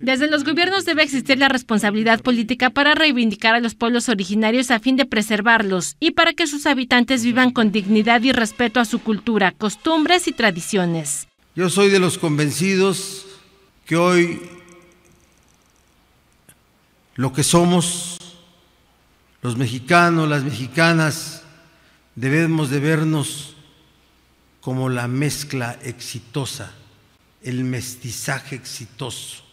Desde los gobiernos debe existir la responsabilidad política para reivindicar a los pueblos originarios a fin de preservarlos y para que sus habitantes vivan con dignidad y respeto a su cultura, costumbres y tradiciones. Yo soy de los convencidos que hoy lo que somos, los mexicanos, las mexicanas, debemos de vernos como la mezcla exitosa, el mestizaje exitoso.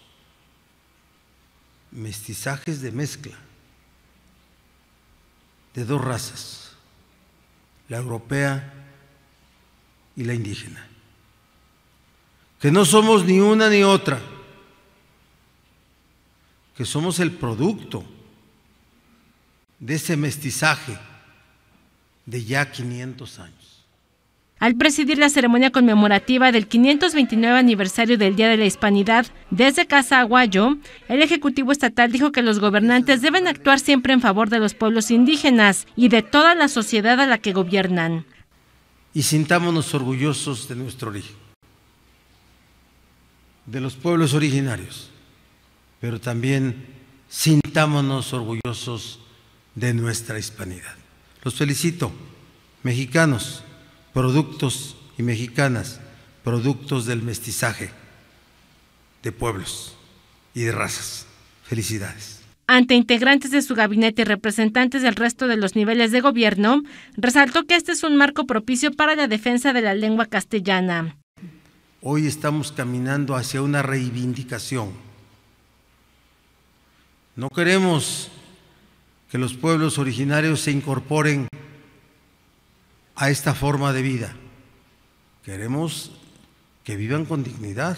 Mestizajes de mezcla de dos razas, la europea y la indígena. Que no somos ni una ni otra, que somos el producto de ese mestizaje de ya 500 años. Al presidir la ceremonia conmemorativa del 529 aniversario del Día de la Hispanidad desde Casa Aguayo, el Ejecutivo Estatal dijo que los gobernantes deben actuar siempre en favor de los pueblos indígenas y de toda la sociedad a la que gobiernan. Y sintámonos orgullosos de nuestro origen, de los pueblos originarios, pero también sintámonos orgullosos de nuestra hispanidad. Los felicito, mexicanos, productos y mexicanas, productos del mestizaje de pueblos y de razas. Felicidades. Ante integrantes de su gabinete y representantes del resto de los niveles de gobierno, resaltó que este es un marco propicio para la defensa de la lengua castellana. Hoy estamos caminando hacia una reivindicación. No queremos que los pueblos originarios se incorporen a esta forma de vida. Queremos que vivan con dignidad.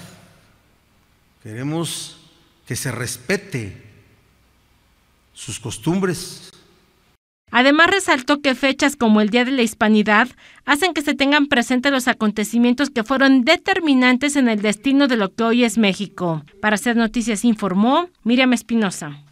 Queremos que se respete sus costumbres. Además resaltó que fechas como el Día de la Hispanidad hacen que se tengan presentes los acontecimientos que fueron determinantes en el destino de lo que hoy es México. Para hacer noticias informó Miriam Espinosa.